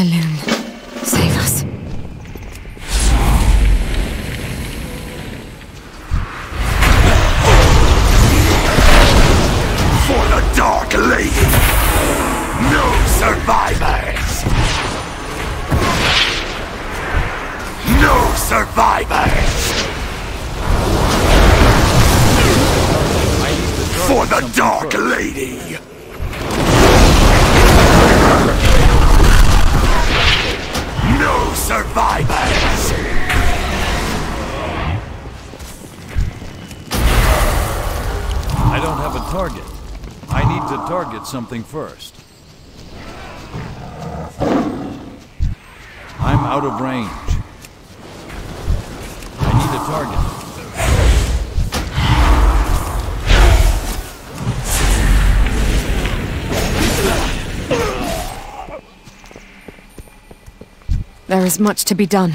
Elune, save us. For the Dark Lady! No survivors! No survivors! For the Dark Lady! Survivors! I don't have a target. I need to target something first. I'm out of range. I need a target. There is much to be done.